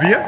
Wir?